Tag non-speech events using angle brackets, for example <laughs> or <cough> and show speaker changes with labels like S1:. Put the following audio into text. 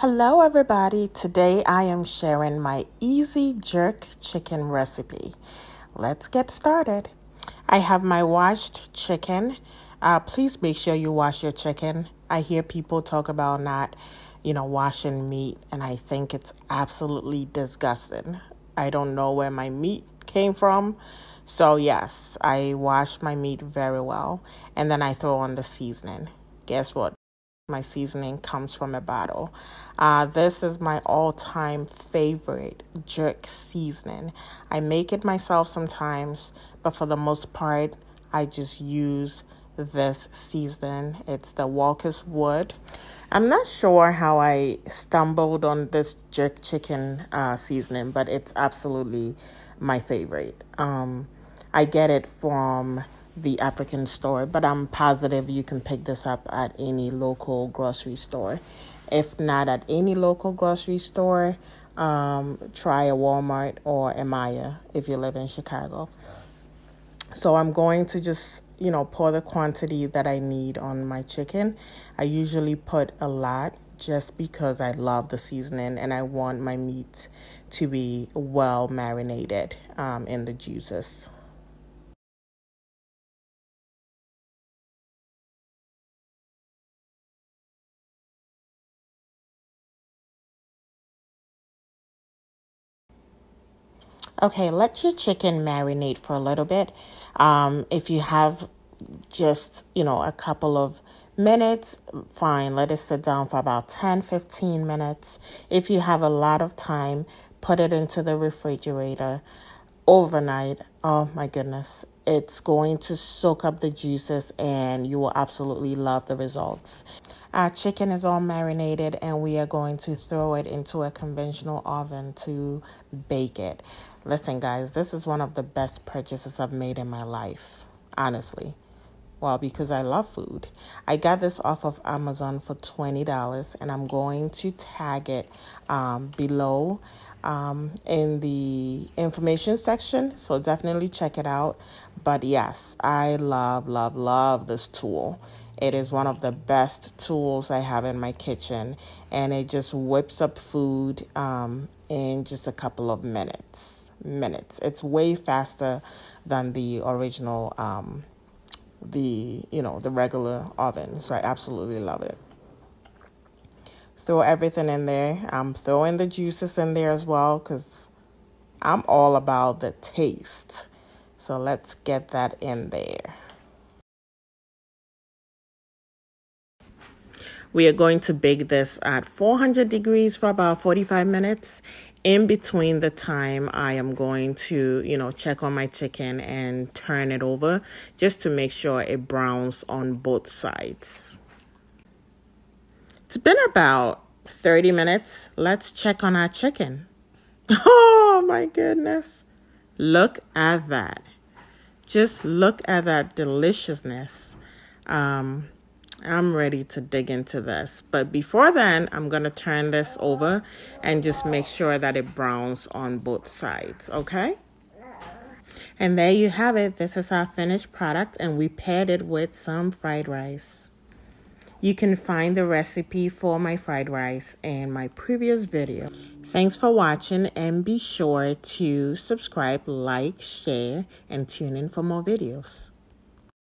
S1: Hello, everybody. Today I am sharing my easy jerk chicken recipe. Let's get started. I have my washed chicken. Uh, please make sure you wash your chicken. I hear people talk about not, you know, washing meat, and I think it's absolutely disgusting. I don't know where my meat came from. So, yes, I wash my meat very well, and then I throw on the seasoning. Guess what? My seasoning comes from a bottle. Uh, this is my all time favorite jerk seasoning. I make it myself sometimes, but for the most part, I just use this seasoning. It's the Walkerswood. I'm not sure how I stumbled on this jerk chicken uh, seasoning, but it's absolutely my favorite. Um, I get it from the African store, but I'm positive you can pick this up at any local grocery store. If not at any local grocery store, um, try a Walmart or a Meijer if you live in Chicago. So I'm going to just, you know, pour the quantity that I need on my chicken. I usually put a lot just because I love the seasoning and I want my meat to be well marinated um, in the juices. Okay, let your chicken marinate for a little bit. Um, if you have just, you know, a couple of minutes, fine. Let it sit down for about 10, 15 minutes. If you have a lot of time, put it into the refrigerator overnight. Oh my goodness. It's going to soak up the juices and you will absolutely love the results. Our chicken is all marinated and we are going to throw it into a conventional oven to bake it. Listen, guys, this is one of the best purchases I've made in my life, honestly. Well, because I love food. I got this off of Amazon for $20 and I'm going to tag it um, below um, in the information section. So definitely check it out. But yes, I love, love, love this tool. It is one of the best tools I have in my kitchen, and it just whips up food um, in just a couple of minutes. Minutes. It's way faster than the original, um, the you know the regular oven. So I absolutely love it. Throw everything in there. I'm throwing the juices in there as well because I'm all about the taste. So let's get that in there. We are going to bake this at 400 degrees for about 45 minutes. In between the time, I am going to, you know, check on my chicken and turn it over just to make sure it browns on both sides. It's been about 30 minutes. Let's check on our chicken. <laughs> Oh my goodness. Look at that. Just look at that deliciousness. Um, I'm ready to dig into this. But before then, I'm going to turn this over and just make sure that it browns on both sides, okay? And there you have it. This is our finished product, and we paired it with some fried rice. You can find the recipe for my fried rice in my previous video. Thanks for watching, and be sure to subscribe, like, share, and tune in for more videos.